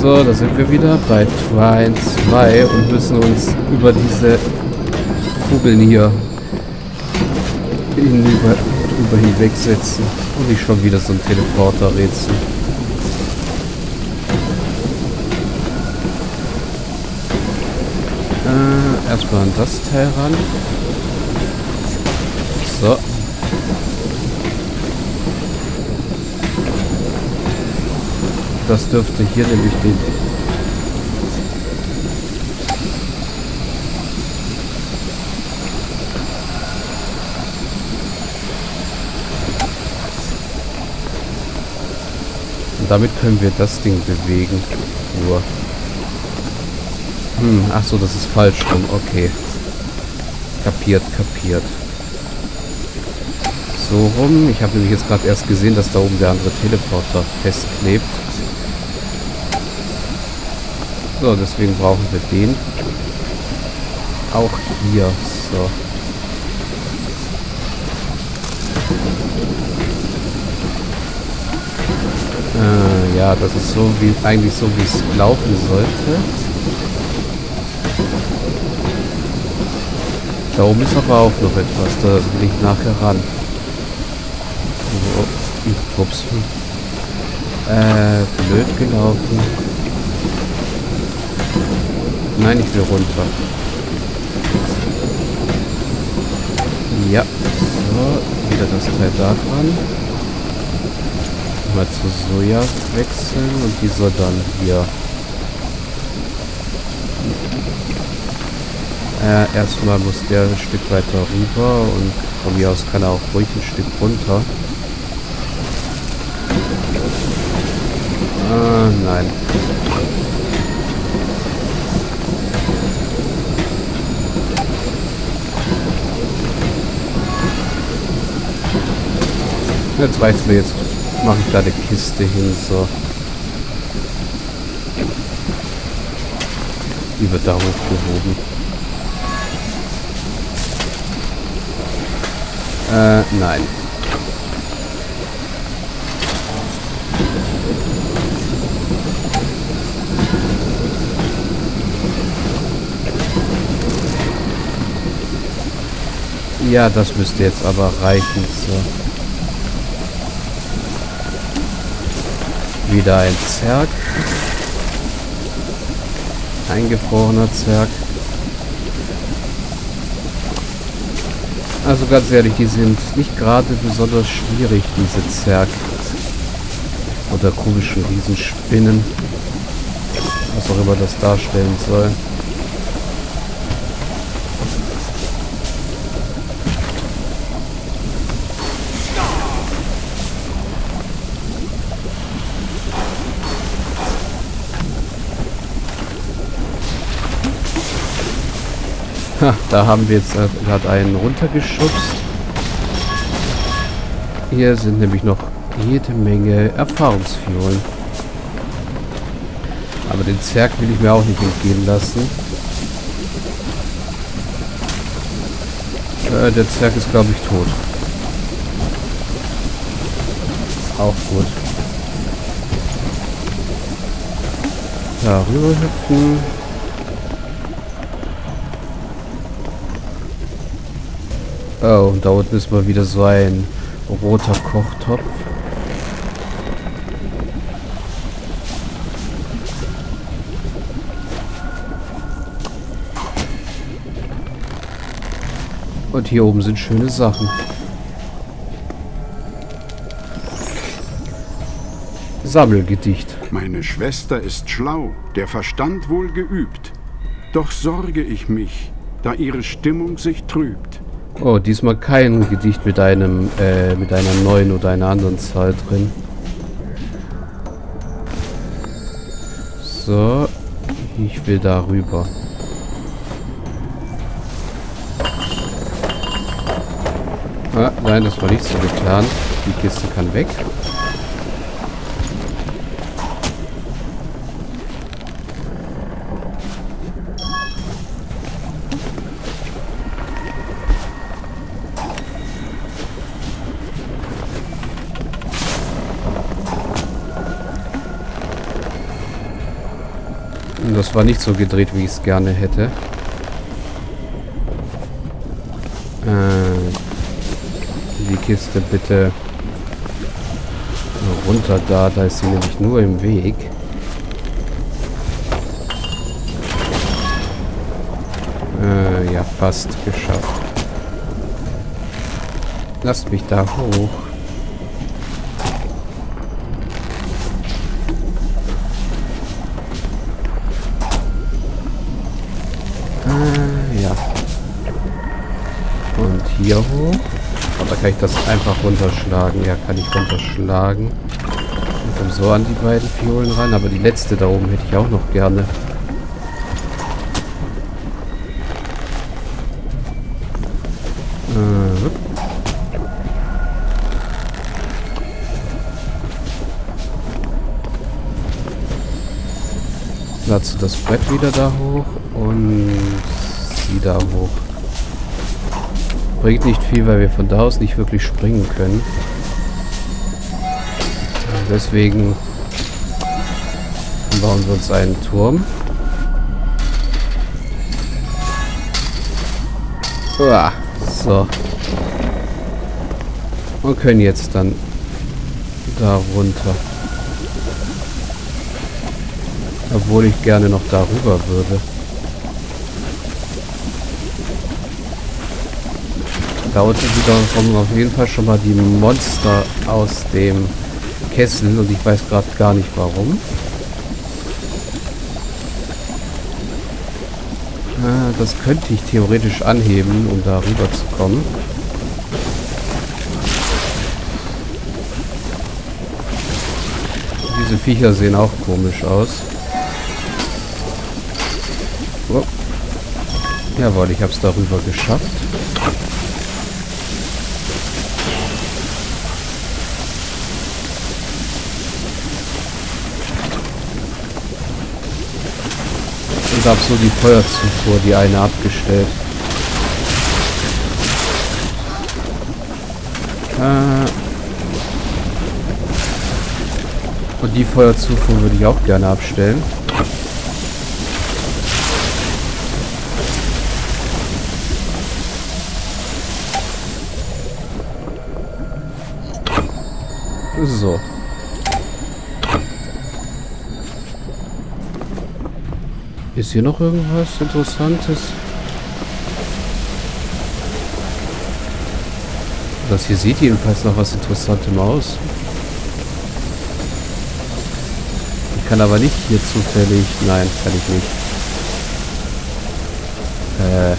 So, da sind wir wieder bei Twine 2 und müssen uns über diese Kugeln hier hinüber, drüber hinwegsetzen. Und nicht schon wieder so ein Teleporter-Rätsel. Äh, erstmal an das Teil ran. So. Das dürfte hier nämlich den damit können wir das Ding bewegen. Nur. Hm, ach so, das ist falsch rum. Okay. Kapiert, kapiert. So rum. Ich habe nämlich jetzt gerade erst gesehen, dass da oben der andere Teleporter festklebt. So, deswegen brauchen wir den. Auch hier. So. Äh, ja, das ist so wie eigentlich so, wie es laufen sollte. Da oben ist aber auch noch etwas. Da will ich nachher ran. Oh, ups. Äh, blöd gelaufen. Nein, ich will runter. Ja. So, wieder das Teil da dran. Mal zu Soja wechseln und die soll dann hier Äh, erstmal muss der ein Stück weiter rüber und von mir aus kann er auch ruhig ein Stück runter. Ah, nein. Jetzt reicht's mir, jetzt mache ich da eine Kiste hin, so. Die wird da hochgehoben. Äh, nein. Ja, das müsste jetzt aber reichen. So. Wieder ein Zerg. Eingefrorener Zerg. Also ganz ehrlich, die sind nicht gerade besonders schwierig, diese Zerg. Oder komischen Riesenspinnen. Was auch immer das darstellen soll. Ha, da haben wir jetzt äh, gerade einen runtergeschubst. Hier sind nämlich noch jede Menge Erfahrungsfiolen. Aber den Zerg will ich mir auch nicht entgehen lassen. Äh, der Zerg ist, glaube ich, tot. Auch gut. Da rüber hüpfen. Oh, und da unten ist mal wieder so ein roter Kochtopf. Und hier oben sind schöne Sachen. Sammelgedicht. Meine Schwester ist schlau, der Verstand wohl geübt. Doch sorge ich mich, da ihre Stimmung sich trübt. Oh, diesmal kein Gedicht mit einem, äh, mit einer neuen oder einer anderen Zahl drin. So, ich will da rüber. Ah, nein, das war nicht so geplant. Die Kiste kann weg. Das war nicht so gedreht, wie ich es gerne hätte. Äh, die Kiste bitte runter da. Da ist sie nämlich nur im Weg. Äh, ja, fast geschafft. Lasst mich da hoch. Hier hoch. Oder kann ich das einfach runterschlagen? Ja, kann ich runterschlagen. Und komme so an die beiden Fiolen ran. Aber die letzte da oben hätte ich auch noch gerne. Äh. Dazu das Brett wieder da hoch und sie da hoch. Bringt nicht viel, weil wir von da aus nicht wirklich springen können. Deswegen bauen wir uns einen Turm. Uah, so. Und können jetzt dann da runter. Obwohl ich gerne noch darüber würde. Da unten kommen auf jeden Fall schon mal die Monster aus dem Kessel und ich weiß gerade gar nicht warum. Ah, das könnte ich theoretisch anheben, um da rüber zu kommen. Diese Viecher sehen auch komisch aus. Oh. Jawohl, ich habe es darüber geschafft. Und habe so die Feuerzufuhr, die eine abgestellt. Äh und die Feuerzufuhr würde ich auch gerne abstellen. So. Ist hier noch irgendwas Interessantes? Das hier sieht jedenfalls noch was Interessantem aus. Ich kann aber nicht hier zufällig... Nein, kann ich nicht. Äh...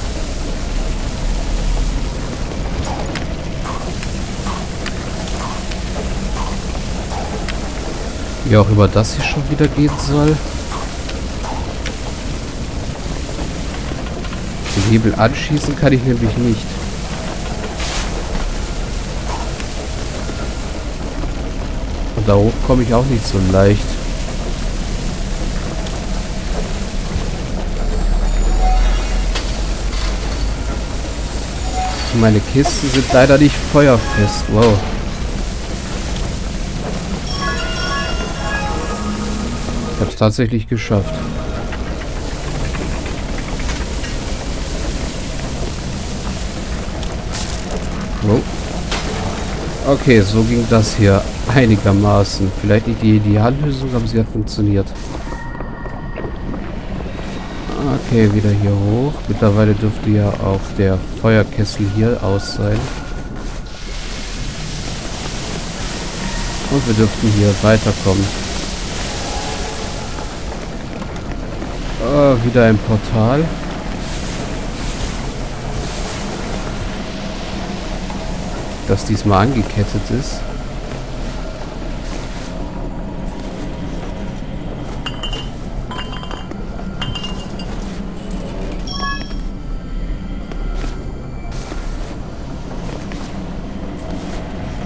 Wie auch immer das hier schon wieder gehen soll. Hebel anschießen kann ich nämlich nicht. Und da hoch komme ich auch nicht so leicht. Meine Kisten sind leider nicht feuerfest. Wow. Ich habe es tatsächlich geschafft. Okay, so ging das hier einigermaßen. Vielleicht nicht die Ideallösung, aber sie hat funktioniert. Okay, wieder hier hoch. Mittlerweile dürfte ja auch der Feuerkessel hier aus sein. Und wir dürften hier weiterkommen. Oh, wieder ein Portal. Das diesmal angekettet ist.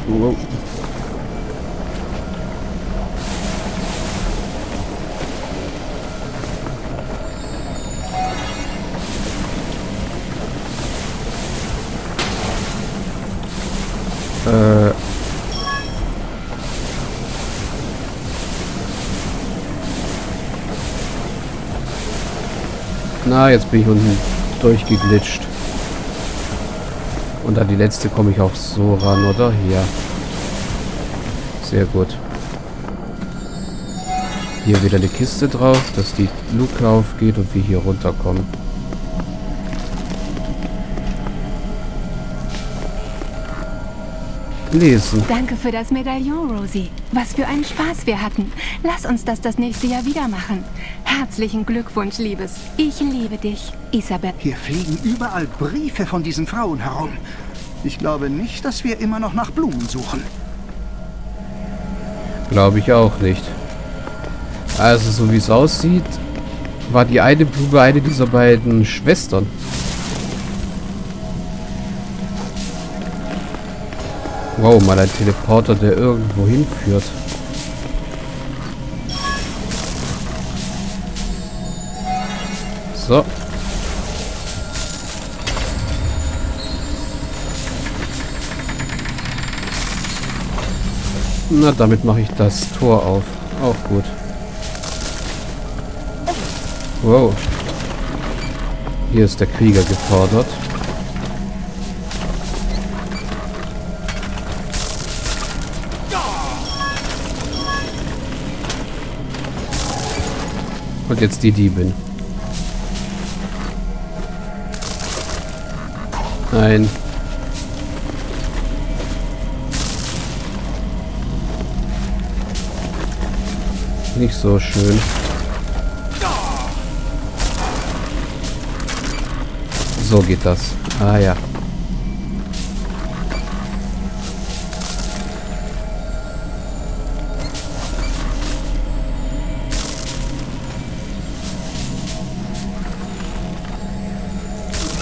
Wow. Na, jetzt bin ich unten durchgeglitscht. Und an die letzte komme ich auch so ran, oder? Ja. Sehr gut. Hier wieder eine Kiste drauf, dass die Luke aufgeht und wir hier runterkommen. Lesen. Danke für das Medaillon, Rosie. Was für einen Spaß wir hatten. Lass uns das das nächste Jahr wieder machen. Herzlichen Glückwunsch, Liebes. Ich liebe dich, Isabel. Hier fliegen überall Briefe von diesen Frauen herum. Ich glaube nicht, dass wir immer noch nach Blumen suchen. Glaube ich auch nicht. Also, so wie es aussieht, war die eine Blume eine dieser beiden Schwestern. Wow, mal ein Teleporter, der irgendwo hinführt. So. Na, damit mache ich das Tor auf. Auch gut. Wow. Hier ist der Krieger gefordert. Und jetzt die Diebin. Nein. Nicht so schön. So geht das. Ah ja.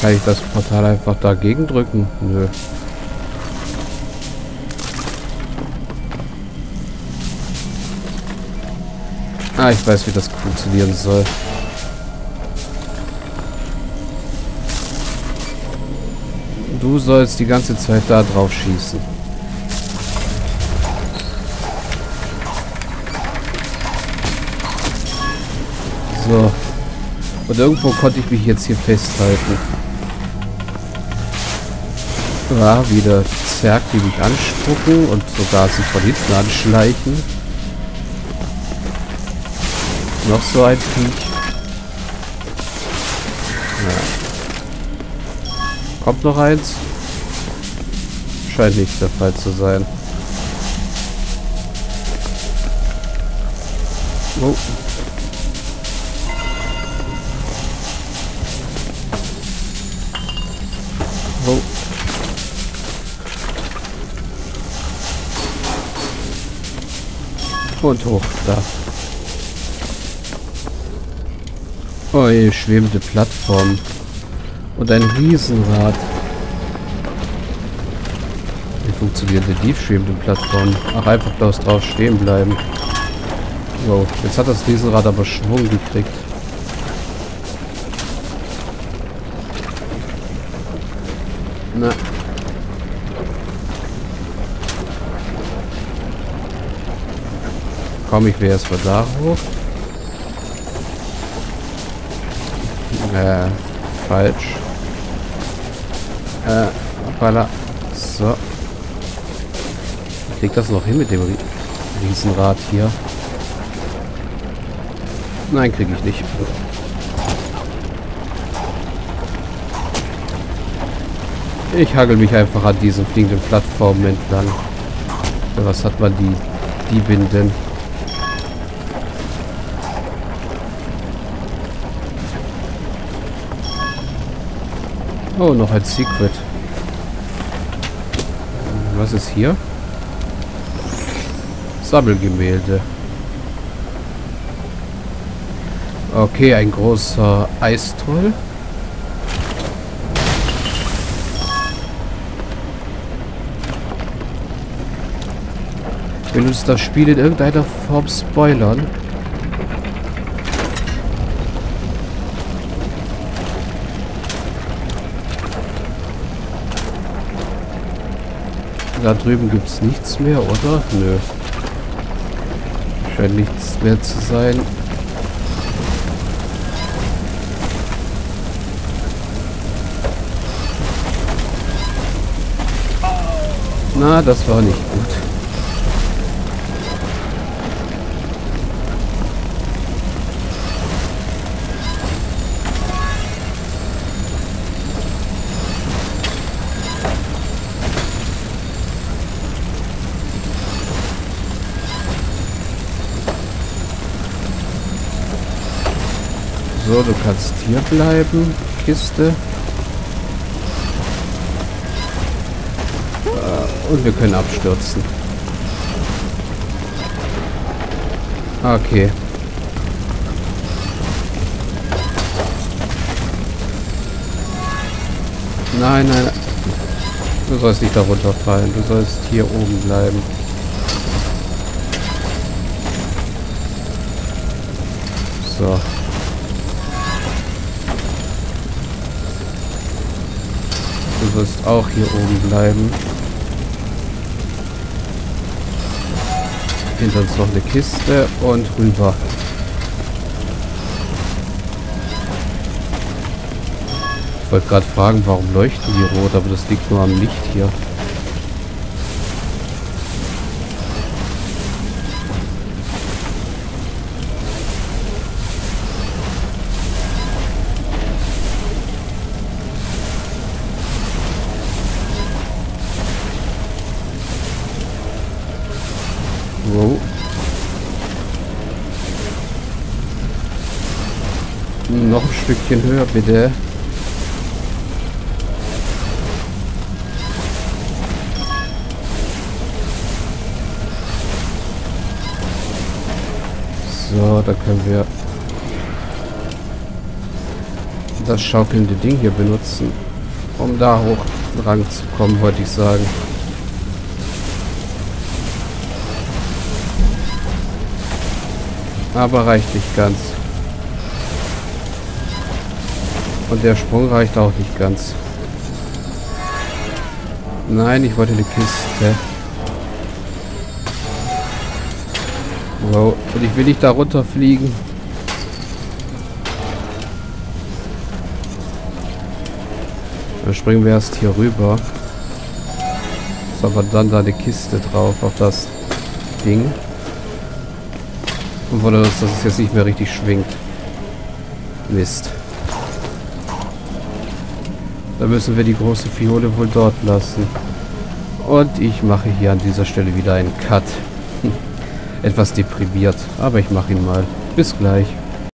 Kann ich das Portal einfach dagegen drücken? Nö. Ah, ich weiß, wie das funktionieren soll. Du sollst die ganze Zeit da drauf schießen. So. Und irgendwo konnte ich mich jetzt hier festhalten. Ja, wieder Zerg, die mich anspucken und sogar sich von hinten anschleichen. Noch so ein Viech. Ja. Kommt noch eins? Scheint nicht der Fall zu sein. Oh. Und hoch, da. Oh, je, schwebende Plattform. Und ein Riesenrad. Wie funktioniert denn die schwebende Plattform? Ach, einfach bloß drauf stehen bleiben. Wow, jetzt hat das Riesenrad aber Schwung gekriegt. Na. Komm, ich will erstmal da hoch. Äh, falsch. Äh, hoppala. So. Ich krieg das noch hin mit dem Riesenrad hier. Nein, kriege ich nicht. Ich hagel mich einfach an diesen fliegenden Plattformen entlang. Was hat man die, die Binden? Oh, noch ein Secret. Was ist hier? Sammelgemälde. Okay, ein großer Eistroll. Will uns das Spiel in irgendeiner Form spoilern? da drüben gibt es nichts mehr, oder? Nö. Scheint nichts mehr zu sein. Na, das war nicht gut. Du kannst hier bleiben. Kiste. Äh, Und wir können abstürzen. Okay. Nein, nein. Du sollst nicht darunter fallen. Du sollst hier oben bleiben. So. Wirst auch hier oben bleiben. Hinter uns noch eine Kiste und rüber. Ich wollte gerade fragen, warum leuchten die rot, aber das liegt nur am Licht hier. Stückchen höher, bitte. So, da können wir das schaukelnde Ding hier benutzen, um da hoch ranzukommen, wollte ich sagen. Aber reicht nicht ganz. Und der Sprung reicht auch nicht ganz. Nein, ich wollte eine Kiste. Wow. Und ich will nicht da runterfliegen. Dann springen wir erst hier rüber. Ist aber dann da eine Kiste drauf auf das Ding. Und wundert uns, dass es jetzt nicht mehr richtig schwingt. Mist. Da müssen wir die große Fiole wohl dort lassen. Und ich mache hier an dieser Stelle wieder einen Cut. Etwas deprimiert, aber ich mache ihn mal. Bis gleich.